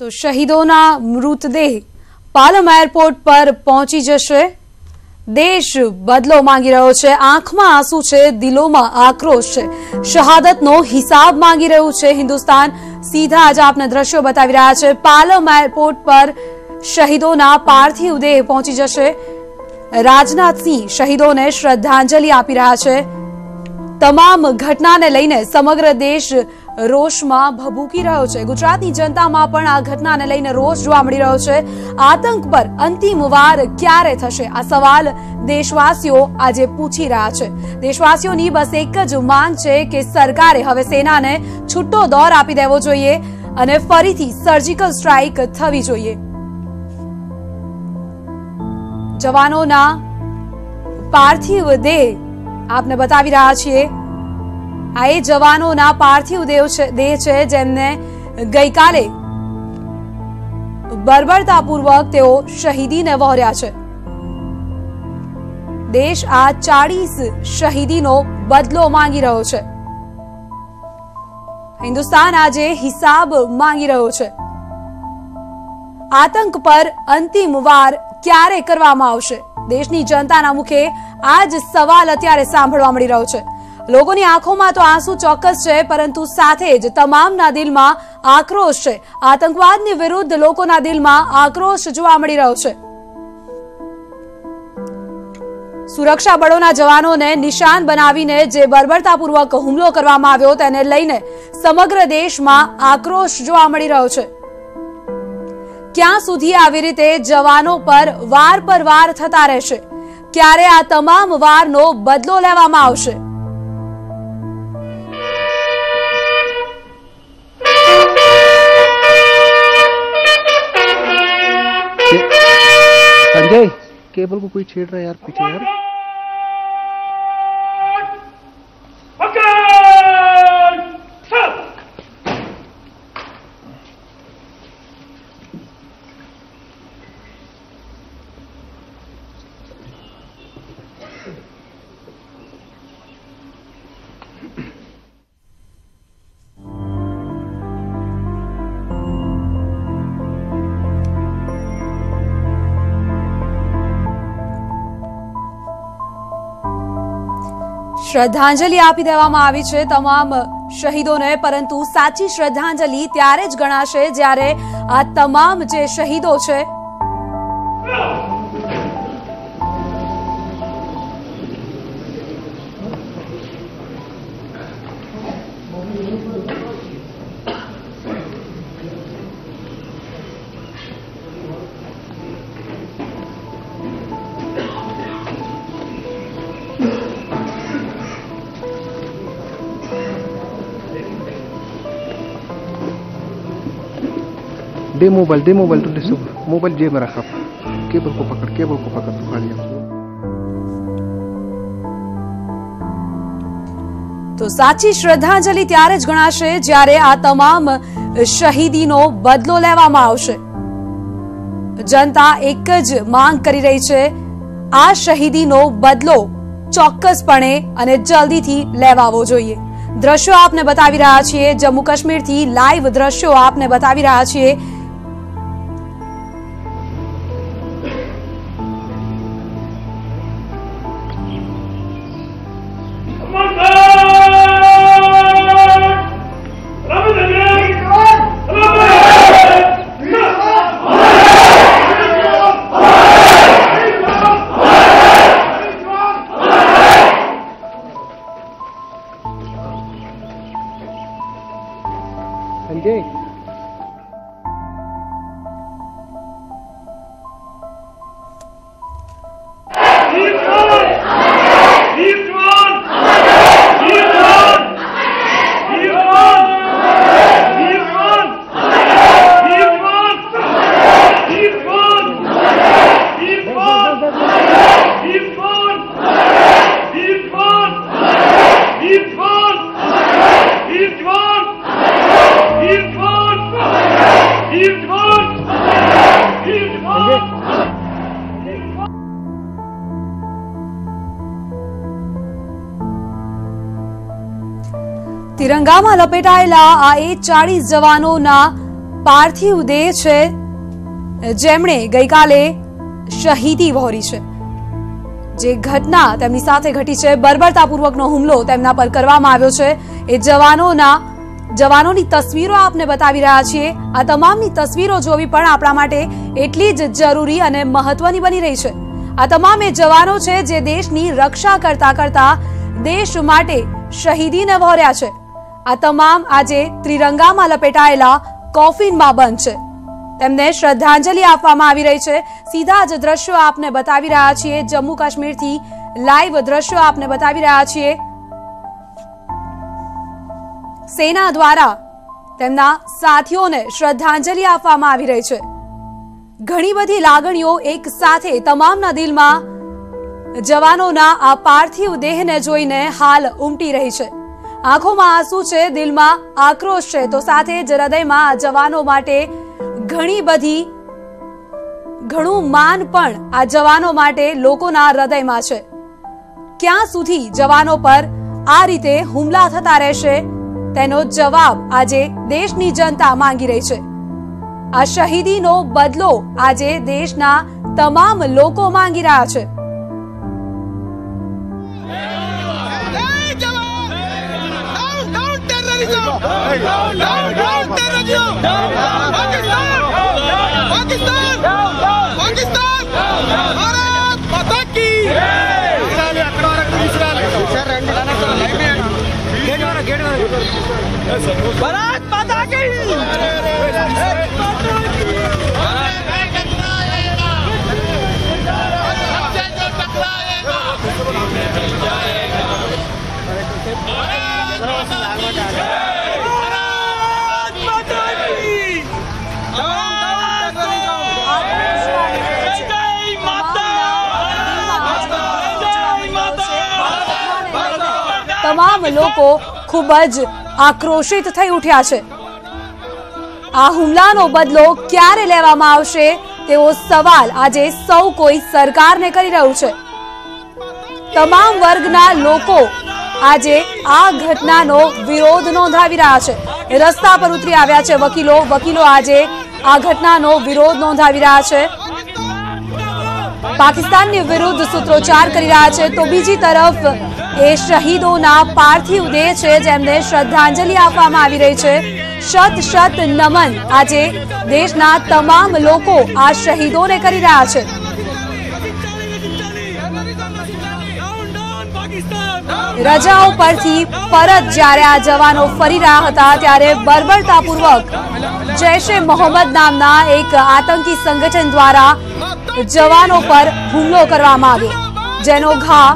તો શહીદોના મૃતદેહ પાલમ એરપોર્ટ પર પહોંચી જશે. દેશ બદલો માંગી રહ્યો છે. આંખમાં આંસુ છે, દિલોમાં આક્રોશ છે. શહાદતનો હિસાબ માંગી રહ્યું છે હિન્દુસ્તાન. સીધા આજે આપને દ્રશ્યો બતાવી રહ્યા છે. પાલમ એરપોર્ટ પર શહીદોના પાર્થિવ દેહ પહોંચી જશે. રાજનાથસિંહ શહીદોને શ્રદ્ધાંજલિ આપી રહ્યા છે. તમામ ઘટનાને લઈને સમગ્ર દેશ રોષમાં ભભૂકી રહ્યો છે. ગુજરાતની જનતામાં પણ આ ઘટનાને લઈને રોષ જોવા મળી રહ્યો છે. આતંક પર અંતિમ વાર ક્યારે થશે? આ સવાલ દેશવાસીઓ આજે પૂછી રહ્યા છે. દેશવાસીઓની બસ એક જ માંગ છે કે સરકારે હવે સેનાને છૂટો દોર આપી દેવો જોઈએ અને ફરીથી સર્જિકલ સ્ટ્રાઇક થવી જોઈએ. જવાનોના પાર્થિવ દેહ આપને બતાવી રહ્યા છીએ. આ એ જવાનોના પાર્થિવ દેહ છે જેમને ગઈકાલે બર્બરતાપૂર્વક તેઓ શહીદીને વહોર્યા છે. દેશ આ ચાળીસ શહીદીનો બદલો માંગી રહ્યો છે. હિન્દુસ્તાન આજે હિસાબ માંગી રહ્યો છે. આતંક પર અંતિમ વાર ક્યારે કરવામાં આવશે? દેશની જનતાના મુખે આ જ સવાલ અત્યારે સાંભળવા મળી રહ્યો છે. લોકોની આંખોમાં તો આંસુ ચોક્કસ છે, પરંતુ સાથે જ તમામના દિલમાં આક્રોશ છે. આતંકવાદની વિરુદ્ધ લોકોના દિલમાં આક્રોશ જોવા મળી રહ્યો છે. સુરક્ષા બળોના જવાનોને નિશાન બનાવીને જે બર્બરતાપૂર્વક હુમલો કરવામાં આવ્યો તેને લઈને સમગ્ર દેશમાં આક્રોશ જોવા મળી રહ્યો છે. ક્યાં સુધી આવી રીતે જવાનો પર વાર પર વાર થતા રહેશે? ક્યારે આ તમામ વારનો બદલો લેવામાં આવશે? संजय केबल को कोई छेड़ रहा है यार पीछे यार શ્રદ્ધાંજલિ આપી દેવામાં આવી છે તમામ શહીદોને, પરંતુ સાચી શ્રદ્ધાંજલિ ત્યારે જ ગણાશે જ્યારે આ તમામ જે શહીદો છે दे मोबाइल दे मोबाइल तो डिस्टर्ब मोबाइल जेब में रखा केबल को पकड़ केबल को पकड़ तू खाली તો સાચી શ્રદ્ધાંજલિ ત્યારે જ ગણાશે જ્યારે આ તમામ શહીદીનો બદલો લેવામાં આવશે જનતા એક જ માંગ કરી રહી છે આ શહીદીનો બદલો ચોક્કસપણે અને જલ્દીથી લેવાવો જોઈએ દ્રશ્યો આપને બતાવી રહ્યા છીએ જમ્મુ કાશ્મીરથી લાઈવ દ્રશ્યો આપને બતાવી રહ્યા છીએ Sanjay તિરંગામાં લપેટાયેલા આ એ ચાળીસ જવાનોના પાર્થિવ દેહ છે, જેમણે ગઈકાલે શહીદી વહોરી છે. જે ઘટના તેમની સાથે ઘટી છે, બર્બરતાપૂર્વકનો હુમલો તેમના પર કરવામાં આવ્યો છે. એ જવાનોના, જવાનોની તસવીરો આપને બતાવી રહ્યા છીએ. આ તમામની તસવીરો જોવી પણ આપણા માટે એટલી જ જરૂરી અને મહત્વની બની રહી છે. આ તમામ એ જવાનો છે જે દેશની રક્ષા કરતા કરતા દેશ માટે શહીદીને વહોર્યા છે. આ તમામ આજે ત્રિરંગામાં લપેટાયેલા કોફિનમાં બંધ છે. તેમને શ્રદ્ધાંજલિ આપવામાં આવી રહી છે. સીધા જ દ્રશ્યો આપને બતાવી રહ્યા છીએ. જમ્મુ કાશ્મીરથી લાઈવ દ્રશ્યો આપને બતાવી રહ્યા છીએ. સેના દ્વારા તેમના સાથીઓને શ્રદ્ધાંજલિ આપવામાં આવી રહી છે. ઘણી બધી લાગણીઓ એક સાથે તમામના દિલમાં જવાનોના આ પાર્થિવ દેહને જોઈને હાલ ઉમટી રહી છે. આંખોમાં આંસુ છે, દિલમાં આક્રોશ છે, તો સાથે જ હૃદયમાં આ જવાનો માટે ઘણી બધી, ઘણું માન પણ આ જવાનો માટે લોકોના હૃદયમાં છે. ક્યાં સુધી જવાનો પર આ રીતે હુમલા થતા રહેશે, તેનો જવાબ આજે દેશની જનતા માંગી રહી છે. આ શહીદીનો બદલો આજે દેશના તમામ લોકો માંગી રહ્યા છે. भारत माता की તમામ લોકો ખૂબ જ આક્રોશિત થઈ ઉઠ્યા છે. આ હુમલાનો બદલો ક્યારે લેવામાં આવશે તેવો સવાલ આજે સૌ કોઈ સરકારને કરી રહ્યું છે. તમામ વર્ગના લોકો આજે આ ઘટનાનો વિરોધ નોંધાવી રહ્યા છે. રસ્તા પર ઉતરી આવ્યા છે વકીલો. વકીલો આજે આ ઘટનાનો વિરોધ નોંધાવી રહ્યા છે. પાકિસ્તાનની વિરુદ્ધ સૂત્રોચ્ચાર કરી રહ્યા છે તો બીજી તરફ એ શહીદોના પાર્થિવ દેહ છે જેમને શ્રદ્ધાંજલિ આપવામાં આવી રહી છે. શત શત નમન આજે દેશના તમામ લોકો આ શહીદોને કરી રહ્યા છે. રજાઓ પરથી પરત જ્યારે આ જવાનો ફરી રહ્યા હતા, ત્યારે બર્બરતાપૂર્વક જૈશે મોહમ્મદ નામના એક આતંકી સંગઠન દ્વારા જવાનો પર હુમલો કરવામાં આવ્યો, જેનો ઘા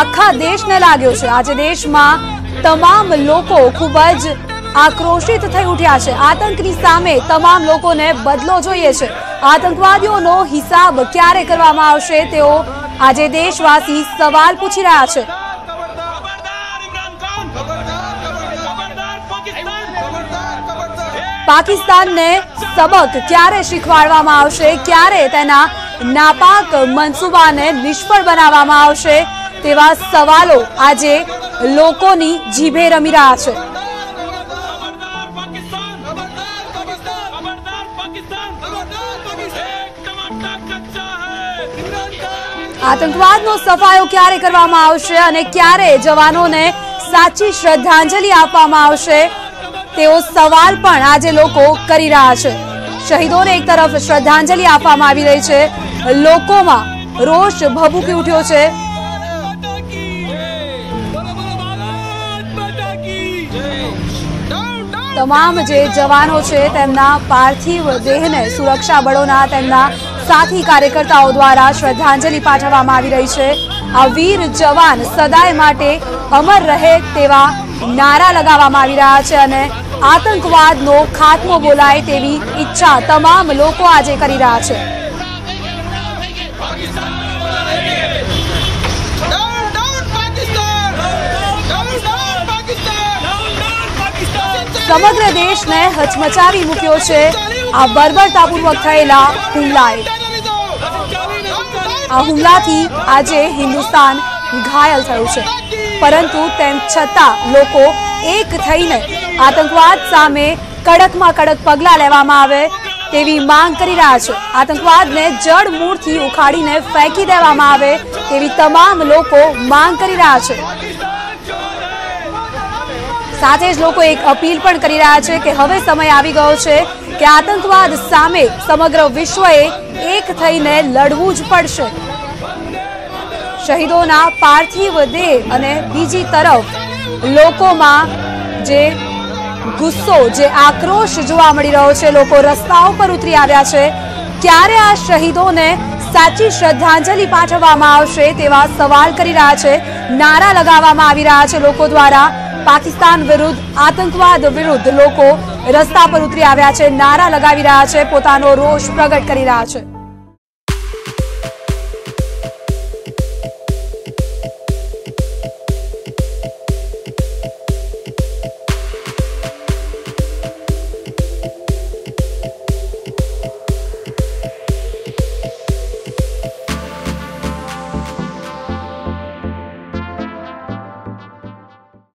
આખા દેશને લાગ્યો છે. આજે દેશમાં તમામ લોકો ખૂબ જ આક્રોશિત થઈ ઉઠ્યા છે. આતંકની સામે તમામ લોકોને બદલો જોઈએ છે. આતંકવાદીઓનો હિસાબ ક્યારે કરવામાં આવશે, તેઓ આજે દેશવાસી સવાલ પૂછી રહ્યા છે. પાકિસ્તાનને સબક ક્યારે શીખવાડવામાં આવશે? ક્યારે તેના નાપાક મનસુબાને નિષ્ફળ બનાવવામાં આવશે? તેવા સવાલો આજે લોકોની જીભે રમી રહ્યા છે. આતંકવાદનો સફાયો ક્યારે કરવામાં આવશે અને ક્યારે જવાનોને સાચી શ્રદ્ધાંજલિ આપવામાં આવશે? તેઓ સવાલ પણ આજે લોકો કરી રહ્યા છે. શહીદોને એક તરફ શ્રદ્ધાંજલિ આપવામાં આવી રહી છે. લોકોમાં રોષ ભભૂકી ઉઠ્યો છે. તમામ જે જવાનો છે તેમના પાર્થિવ દેહને સુરક્ષા બળોના તેમના સાથી કાર્યકર્તાઓ દ્વારા શ્રદ્ધાંજલિ પાઠવવામાં આવી રહી છે. આ વીર જવાન સદાય માટે અમર રહે તેવા નારા લગાવવામાં આવી રહ્યા છે અને આતંકવાદનો ખાતમો બોલાય તેવી ઈચ્છા તમામ લોકો આજે કરી રહ્યા છે. સમગ્ર દેશને હચમચાવી મૂક્યો છે. આ બર્બરતાપૂર્વક થયેલા હુમલાએ. આ હુમલાથી આજે હિન્દુસ્તાન ઘાયલ થયું છે. પરંતુ તેમ છતાં લોકો એક થઈને આતંકવાદ સામે કડકમાં કડક પગલાં લેવામાં આવે તેવી માંગ કરી રહ્યા છે. આતંકવાદને જડ મૂળથી ઉખાડીને ફેંકી દેવામાં આવે તેવી તમામ લોકો માંગ કરી રહ્યા છે. સાથે જ લોકો એક અપીલ પણ કરી રહ્યા છે કે હવે સમય આવી ગયો છે કે આતંકવાદ સામે સમગ્ર વિશ્વએ એક થઈને લડવું જ પડશે. શહીદોના પાર્થિવ દેહ અને બીજી તરફ લોકોમાં જે ગુસ્સો, જે આક્રોશ જોવા મળી રહ્યો છે, લોકો રસ્તાઓ પર ઉતરી આવ્યા છે, ક્યારે આ શહીદોને સાચી શ્રદ્ધાંજલિ પાઠવવામાં આવશે તેવા સવાલ કરી રહ્યા છે, નારા લગાવવામાં આવી રહ્યા છે લોકો દ્વારા. પાકિસ્તાન વિરુદ્ધ, આતંકવાદ વિરુદ્ધ લોકો રસ્તા પર ઉતરી આવ્યા છે, નારા લગાવી રહ્યા છે, પોતાનો રોષ પ્રગટ કરી રહ્યા છે.